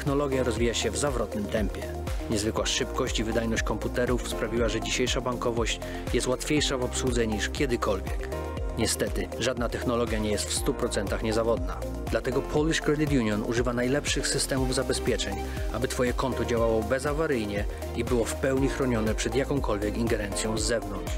technologia rozwija się w zawrotnym tempie. Niezwykła szybkość i wydajność komputerów sprawiła, że dzisiejsza bankowość jest łatwiejsza w obsłudze niż kiedykolwiek. Niestety, żadna technologia nie jest w 100% niezawodna. Dlatego Polish Credit Union używa najlepszych systemów zabezpieczeń, aby Twoje konto działało bezawaryjnie i było w pełni chronione przed jakąkolwiek ingerencją z zewnątrz.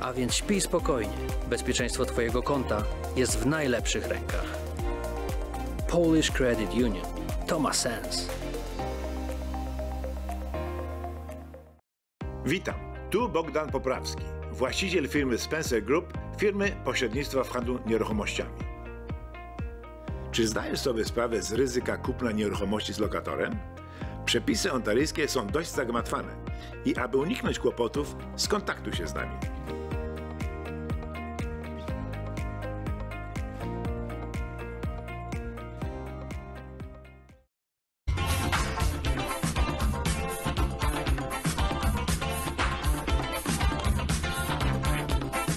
A więc śpij spokojnie. Bezpieczeństwo Twojego konta jest w najlepszych rękach. Polish Credit Union. To ma sens. Witam, tu Bogdan Poprawski, właściciel firmy Spencer Group, firmy pośrednictwa w handlu nieruchomościami. Czy zdajesz sobie sprawę z ryzyka kupna nieruchomości z lokatorem? Przepisy ontaryjskie są dość zagmatwane i aby uniknąć kłopotów, skontaktuj się z nami.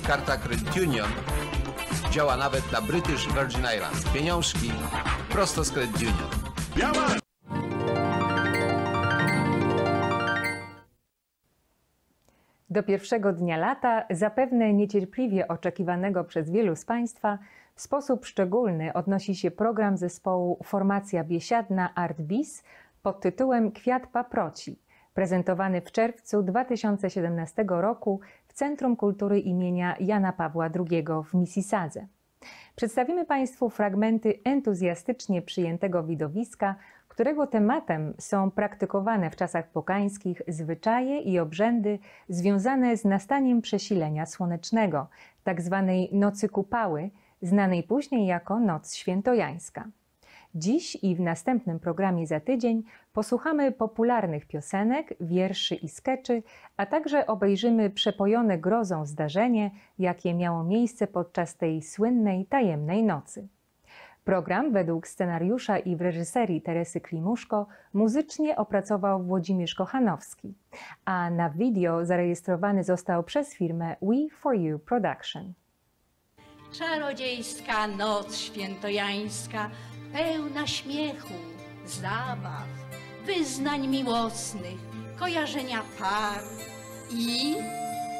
Karta Credit Union działa nawet na British Virgin Islands. Pieniążki prosto z Credit Union. Do pierwszego dnia lata, zapewne niecierpliwie oczekiwanego przez wielu z Państwa, w sposób szczególny odnosi się program zespołu Formacja Biesiadna Art Bis pod tytułem Kwiat Paproci, prezentowany w czerwcu 2017 roku Centrum Kultury imienia Jana Pawła II w Mississadze. Przedstawimy Państwu fragmenty entuzjastycznie przyjętego widowiska, którego tematem są praktykowane w czasach pokańskich zwyczaje i obrzędy związane z nastaniem przesilenia słonecznego, tzw. nocy kupały, znanej później jako Noc Świętojańska. Dziś i w następnym programie za tydzień posłuchamy popularnych piosenek, wierszy i skeczy, a także obejrzymy przepojone grozą zdarzenie, jakie miało miejsce podczas tej słynnej tajemnej nocy. Program według scenariusza i w reżyserii Teresy Klimuszko muzycznie opracował Włodzimierz Kochanowski, a na video zarejestrowany został przez firmę We For You Production. Czarodziejska noc świętojańska, pełna śmiechu, zabaw, wyznań miłosnych, kojarzenia par i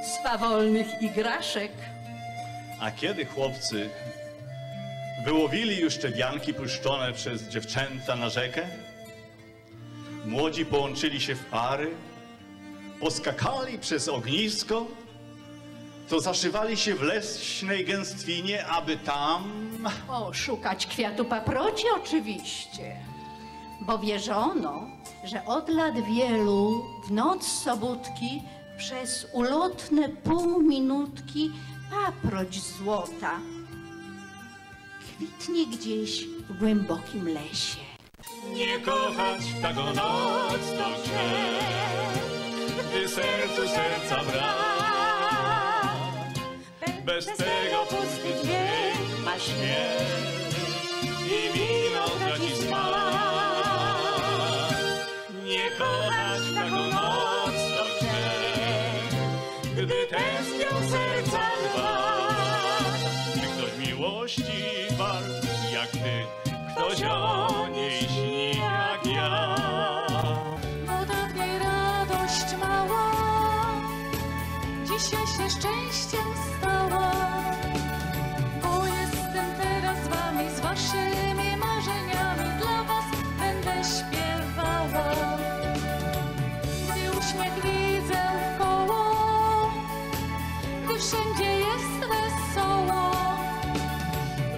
swawolnych igraszek. A kiedy chłopcy wyłowili już te wianki puszczone przez dziewczęta na rzekę, młodzi połączyli się w pary, poskakali przez ognisko, to zaszywali się w leśnej gęstwinie, aby tam O, szukać kwiatu paproci oczywiście, bo wierzono, że od lat wielu w noc sobótki przez ulotne pół minutki paproć złota kwitnie gdzieś w głębokim lesie. nie kochać w taką noc to grzech, gdy sercu serca brak. Bez tego pusty dźwięk ma śmierć i wino traci smak. Nie kochać taką noc to grzech, gdy tęsknią serca dwa. Czy ktoś miłości wart jak ty, ktoś o niej Dzisiaj się szczęściem stała Bo jestem teraz z wami Z waszymi marzeniami. Dla was będę śpiewała. Gdy uśmiech widzę wkoło Gdy wszędzie jest wesoło.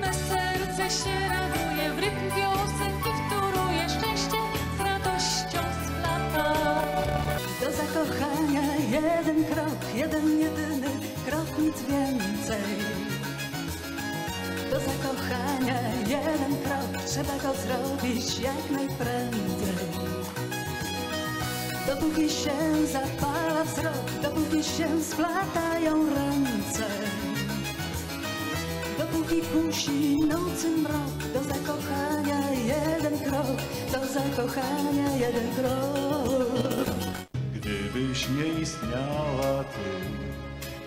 Me serce się raduje w rytm piosenki wtóruje szczęście z radością splata. Do zakochania jeden krok, jeden jedyny krok, nic więcej. Do zakochania jeden krok, trzeba go zrobić jak najprędzej. Dopóki się zapala wzrok, dopóki się splatają ręce. Dopóki kusi nocy mrok, do zakochania jeden krok, do zakochania jeden krok. Nie istniała ty,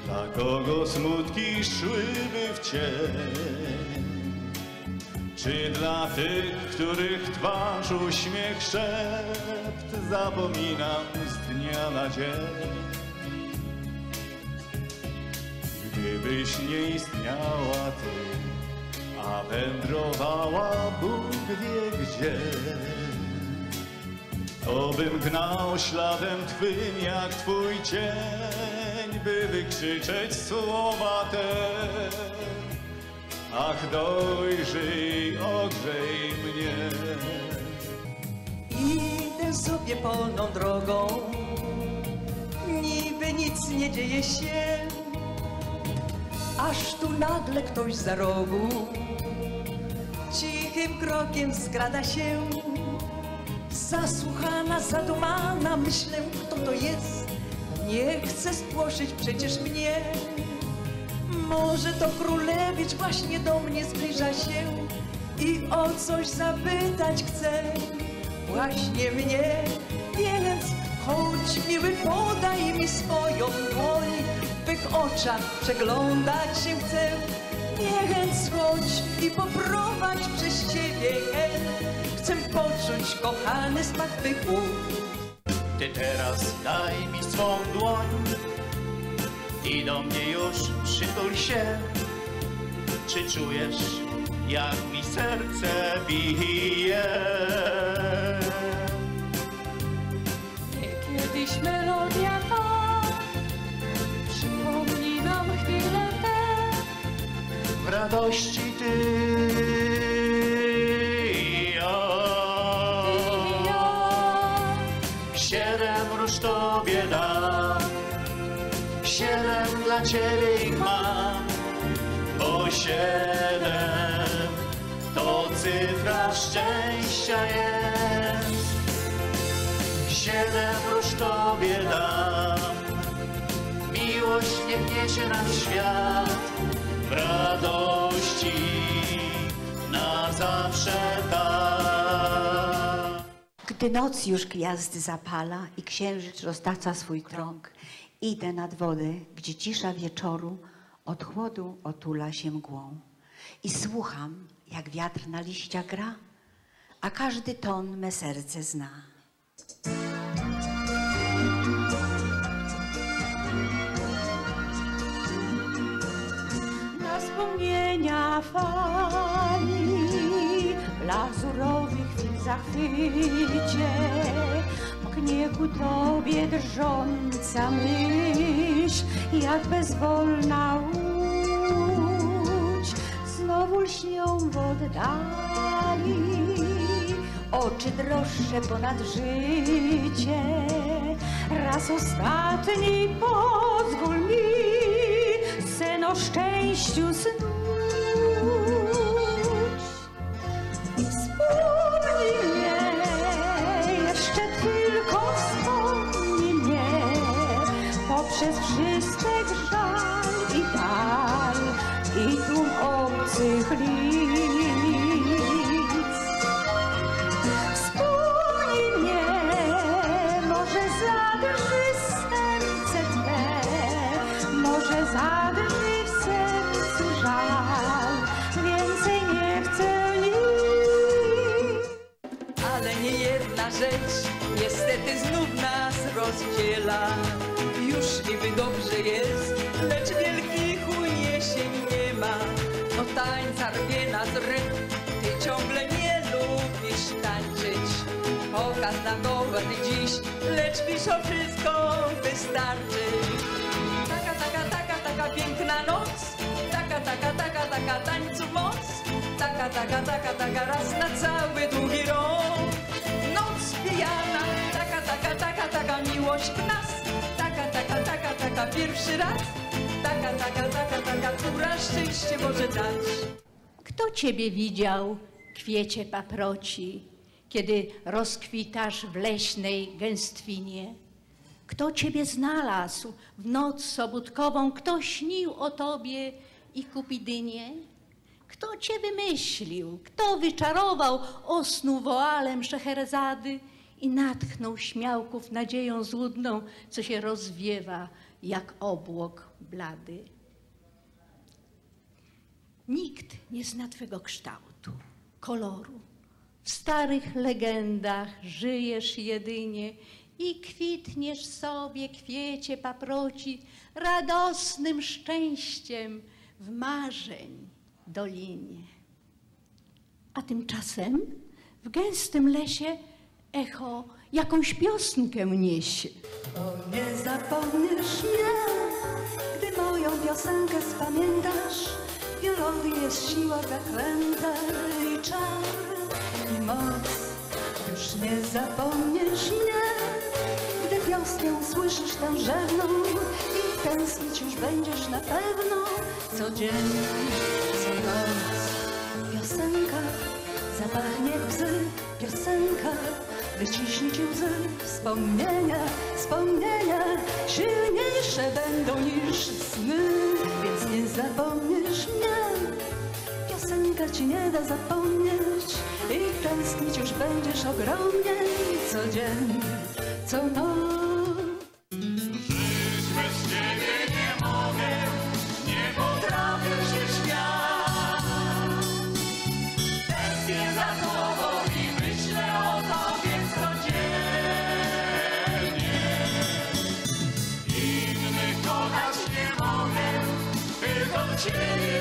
dla kogo smutki szłyby w cień? Czy dla tych, których twarz uśmiech szept zapominam z dnia na dzień? Gdybyś nie istniała ty, a wędrowała Bóg wie gdzie, to bym gnał śladem twym jak twój cień, by wykrzyczeć słowa te. Ach, dojrzyj, ogrzej mnie. Idę sobie polną drogą, niby nic nie dzieje się, aż tu nagle ktoś za rogu cichym krokiem skrada się. Zasłuchana, zadumana, myślę, kto to jest. Nie chce spłoszyć przecież mnie. Może to królewicz właśnie do mnie zbliża się i o coś zapytać chce. Właśnie mnie, więc chodź miły, podaj mi swoją dłoń. W twych oczach przeglądać się chcę. Więc chodź i poprowadź przez ciebie. Chcę poczuć kochany smak twych. Ty teraz daj mi swą dłoń i do mnie już przytul się. Czy czujesz, jak mi serce bije? Kiedyś melodia radości ty Siedem róż tobie dam, siedem dla ciebie ich mam, bo siedem to cyfra szczęścia jest. Siedem róż tobie dam, miłość niech niesie nam świat, radości na zawsze tak. Gdy noc już gwiazdy zapala i księżyc roztaca swój krąg, idę nad wodę, gdzie cisza wieczoru od chłodu otula się mgłą. I słucham, jak wiatr na liściach gra, a każdy ton me serce zna. Wspomnienia fali w lazurowych chwil zachwycie. Mknie ku tobie drżąca myśl jak bezwolna łódź. Znowu lśnią w oddali oczy droższe ponad życie. Raz ostatni pozwól mi sen o istiyorsun? Ty ciągle nie lubisz tańczyć. Pokaz na dowód dziś, lecz pisz o wszystko wystarczy. Taka, taka, taka, taka piękna noc, taka, taka, taka, taka tańcu moc. Taka, taka, taka, taka raz na cały długi rok. Noc pijana, taka, taka, taka, taka miłość w nas. Taka, taka, taka, taka pierwszy raz. Taka, taka, taka, taka, która szczęście może dać. Kto ciebie widział, kwiecie paproci, kiedy rozkwitasz w leśnej gęstwinie? Kto ciebie znalazł w noc sobótkową? Kto śnił o tobie i kupidynie? Kto cię wymyślił? Kto wyczarował osnu woalem Szeherzady i natchnął śmiałków nadzieją złudną, co się rozwiewa jak obłok blady? Nikt nie zna Twego kształtu. koloru. W starych legendach żyjesz jedynie i kwitniesz sobie, kwiecie paproci, radosnym szczęściem w marzeń dolinie. A tymczasem w gęstym lesie echo jakąś piosenkę niesie. O, nie zapomnisz mnie, gdy moją piosenkę spamiętasz. Melodii jest siła zaklęta i czar i moc. Już nie zapomnisz mnie, gdy wiosnę słyszysz tę rzewną i tęsknić już będziesz na pewno co dzień, co noc. Piosenka zapachnie łzy, piosenka wyciśnie ci łzy, wspomnienia, wspomnienia silniejsze będą niż sny, więc nie zapomnisz mnie. Piosenka ci nie da zapomnieć i tęsknić już będziesz ogromnie co dzień, co noc. Virginia.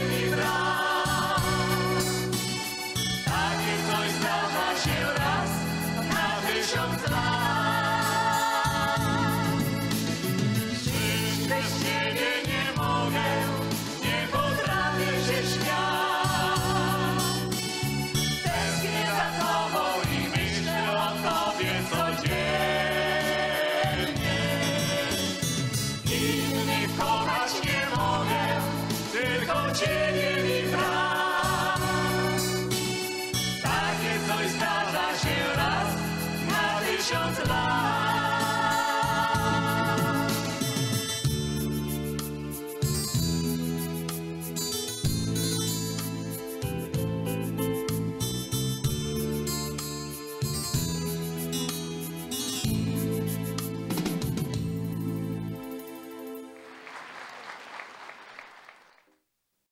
Takie coś